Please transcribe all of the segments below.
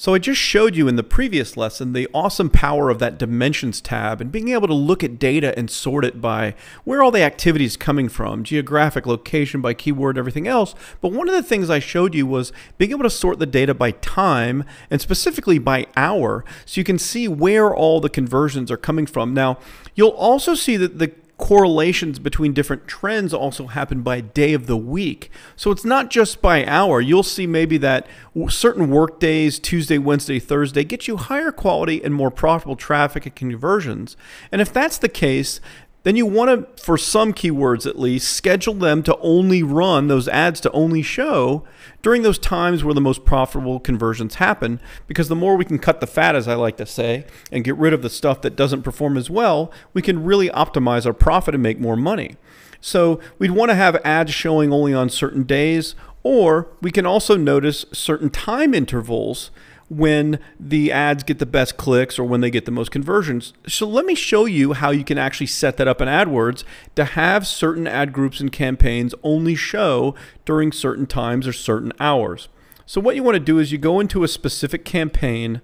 So I just showed you in the previous lesson the awesome power of that dimensions tab and being able to look at data and sort it by where all the activity is coming from, geographic location by keyword, everything else. But one of the things I showed you was being able to sort the data by time and specifically by hour so you can see where all the conversions are coming from. Now, you'll also see that the correlations between different trends also happen by day of the week. So it's not just by hour. You'll see maybe that certain work days, Tuesday, Wednesday, Thursday, get you higher quality and more profitable traffic and conversions. And if that's the case, then you want to, for some keywords at least, schedule them to only run, those ads to only show during those times where the most profitable conversions happen. Because the more we can cut the fat, as I like to say, and get rid of the stuff that doesn't perform as well, we can really optimize our profit and make more money. So we'd want to have ads showing only on certain days, or we can also notice certain time intervals when the ads get the best clicks or when they get the most conversions. So let me show you how you can actually set that up in AdWords to have certain ad groups and campaigns only show during certain times or certain hours. So what you want to do is you go into a specific campaign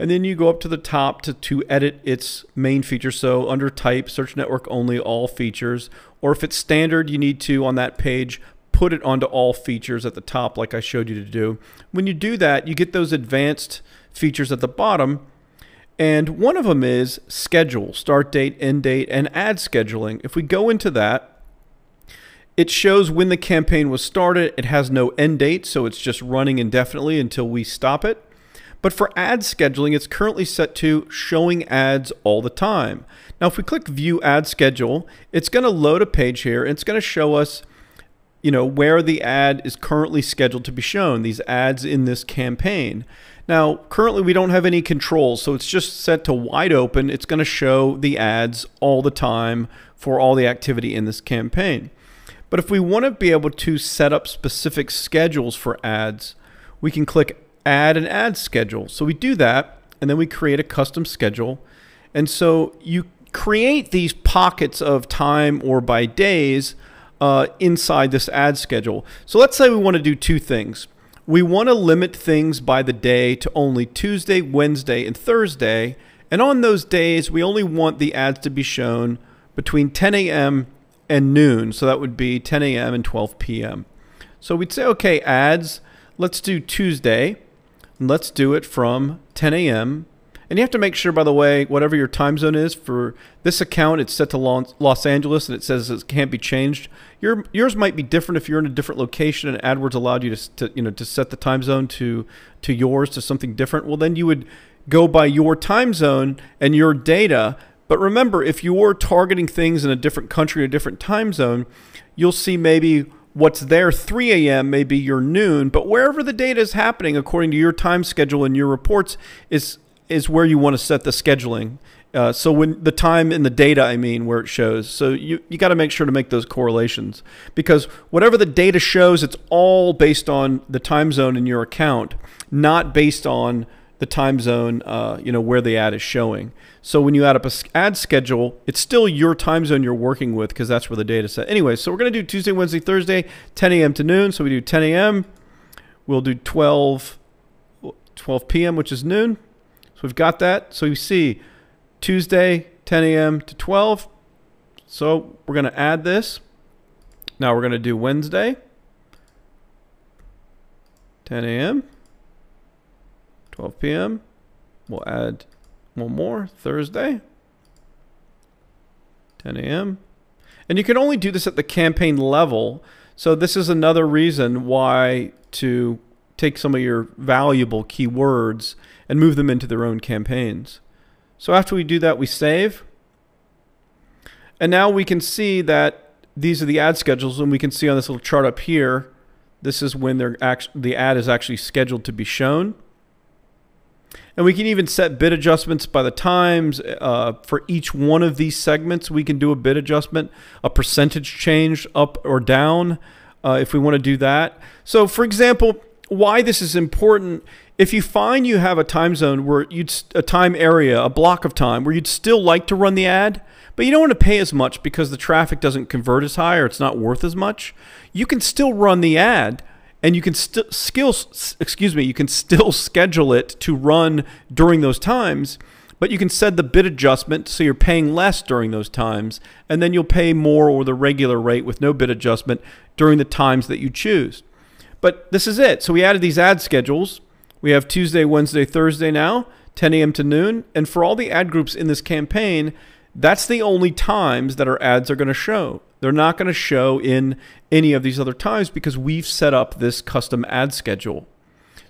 and then you go up to the top to, to edit its main feature. So under type, search network only, all features, or if it's standard, you need to on that page put it onto all features at the top like I showed you to do. When you do that, you get those advanced features at the bottom. And one of them is schedule, start date, end date, and ad scheduling. If we go into that, it shows when the campaign was started. It has no end date, so it's just running indefinitely until we stop it. But for ad scheduling, it's currently set to showing ads all the time. Now, if we click View Ad Schedule, it's going to load a page here. And it's going to show us you know, where the ad is currently scheduled to be shown, these ads in this campaign. Now, currently we don't have any controls, so it's just set to wide open. It's going to show the ads all the time for all the activity in this campaign. But if we want to be able to set up specific schedules for ads, we can click add an ad schedule. So we do that, and then we create a custom schedule. And so you create these pockets of time or by days uh, inside this ad schedule. So let's say we want to do two things. We want to limit things by the day to only Tuesday, Wednesday, and Thursday. And on those days, we only want the ads to be shown between 10 a.m. and noon. So that would be 10 a.m. and 12 p.m. So we'd say, okay, ads, let's do Tuesday. And let's do it from 10 a.m. And you have to make sure, by the way, whatever your time zone is for this account, it's set to Los Angeles and it says it can't be changed. Your yours might be different if you're in a different location and AdWords allowed you to, to you know to set the time zone to to yours to something different. Well, then you would go by your time zone and your data. But remember, if you're targeting things in a different country, a different time zone, you'll see maybe what's there 3 a.m. may be your noon, but wherever the data is happening according to your time schedule and your reports is is where you want to set the scheduling. Uh, so when the time in the data, I mean, where it shows. So you, you got to make sure to make those correlations because whatever the data shows, it's all based on the time zone in your account, not based on the time zone, uh, you know, where the ad is showing. So when you add up a ad schedule, it's still your time zone you're working with because that's where the data set. Anyway, so we're going to do Tuesday, Wednesday, Thursday, 10 a.m. to noon. So we do 10 a.m. We'll do 12, 12 p.m., which is noon. So we've got that. So you see Tuesday, 10 a.m. to 12. So we're going to add this. Now we're going to do Wednesday, 10 a.m., 12 p.m. We'll add one more, Thursday, 10 a.m. And you can only do this at the campaign level. So this is another reason why to take some of your valuable keywords and move them into their own campaigns. So after we do that, we save. And now we can see that these are the ad schedules, and we can see on this little chart up here, this is when they're the ad is actually scheduled to be shown. And we can even set bid adjustments by the times. Uh, for each one of these segments, we can do a bid adjustment, a percentage change up or down uh, if we want to do that. So, for example, why this is important if you find you have a time zone where you'd a time area, a block of time where you'd still like to run the ad, but you don't want to pay as much because the traffic doesn't convert as high or it's not worth as much, you can still run the ad and you can still skill excuse me you can still schedule it to run during those times but you can set the bid adjustment so you're paying less during those times and then you'll pay more or the regular rate with no bid adjustment during the times that you choose but this is it so we added these ad schedules we have tuesday wednesday thursday now 10 a.m to noon and for all the ad groups in this campaign that's the only times that our ads are going to show. They're not going to show in any of these other times because we've set up this custom ad schedule.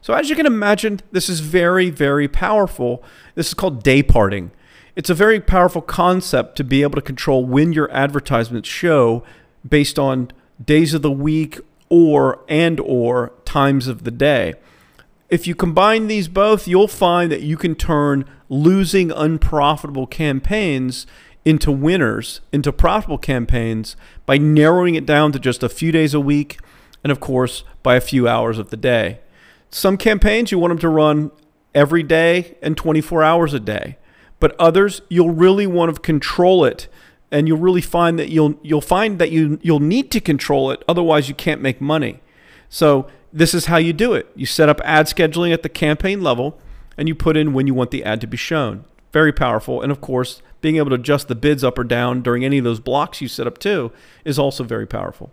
So as you can imagine, this is very, very powerful. This is called day parting. It's a very powerful concept to be able to control when your advertisements show based on days of the week or and or times of the day. If you combine these both, you'll find that you can turn losing unprofitable campaigns into winners, into profitable campaigns by narrowing it down to just a few days a week and, of course, by a few hours of the day. Some campaigns you want them to run every day and 24 hours a day, but others you'll really want to control it and you'll really find that you'll you'll find that you you'll need to control it otherwise you can't make money. So this is how you do it. You set up ad scheduling at the campaign level and you put in when you want the ad to be shown. Very powerful. And of course, being able to adjust the bids up or down during any of those blocks you set up too is also very powerful.